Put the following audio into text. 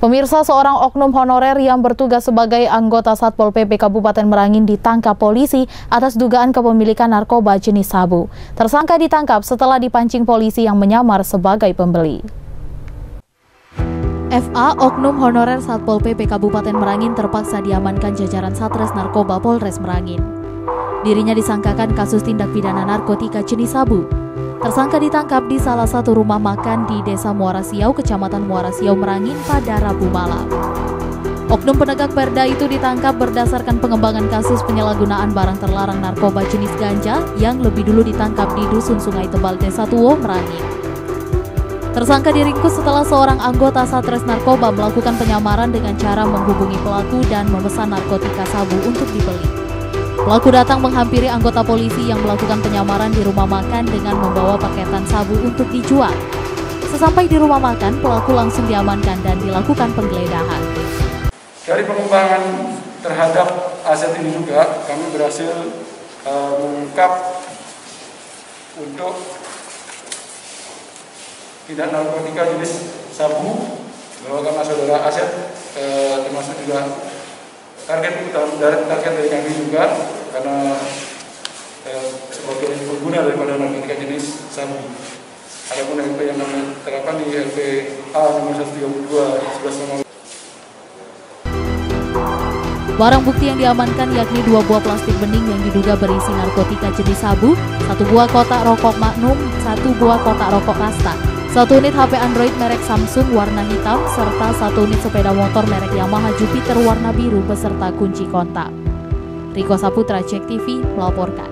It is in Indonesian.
Pemirsa seorang oknum honorer yang bertugas sebagai anggota Satpol PP Kabupaten Merangin ditangkap polisi atas dugaan kepemilikan narkoba jenis sabu. Tersangka ditangkap setelah dipancing polisi yang menyamar sebagai pembeli. FA, oknum honorer Satpol PP Kabupaten Merangin terpaksa diamankan jajaran Satres Narkoba Polres Merangin. Dirinya disangkakan kasus tindak pidana narkotika jenis sabu Tersangka ditangkap di salah satu rumah makan di Desa Muara Siau, Kecamatan Muara Siau, Merangin pada Rabu malam. Oknum penegak perda itu ditangkap berdasarkan pengembangan kasus penyalahgunaan barang terlarang narkoba jenis ganja yang lebih dulu ditangkap di Dusun Sungai Tebal Desa Tuwo, Merangin. Tersangka diringkus setelah seorang anggota Satres Narkoba melakukan penyamaran dengan cara menghubungi pelaku dan memesan narkotika sabu untuk dibeli. Pelaku datang menghampiri anggota polisi yang melakukan penyamaran di rumah makan dengan membawa paketan sabu untuk dijual. Sesampai di rumah makan, pelaku langsung diamankan dan dilakukan penggeledahan. Dari pengembangan terhadap aset ini juga, kami berhasil uh, mengungkap untuk tidak narkotika jenis sabu bahwa saudara aset uh, termasuk juga target target dari kami juga karena eh, sebagai pengguna daripada narkotika jenis sabu. Adapun LP yang kami terapkan di LP A nomor 132 11 Barang bukti yang diamankan yakni dua buah plastik bening yang diduga berisi narkotika jenis sabu, satu buah kotak rokok Magnum, satu buah kotak rokok Rasta, satu unit HP Android merek Samsung warna hitam, serta satu unit sepeda motor merek Yamaha Jupiter warna biru beserta kunci kontak. Riko Saputra, Cek TV, melaporkan.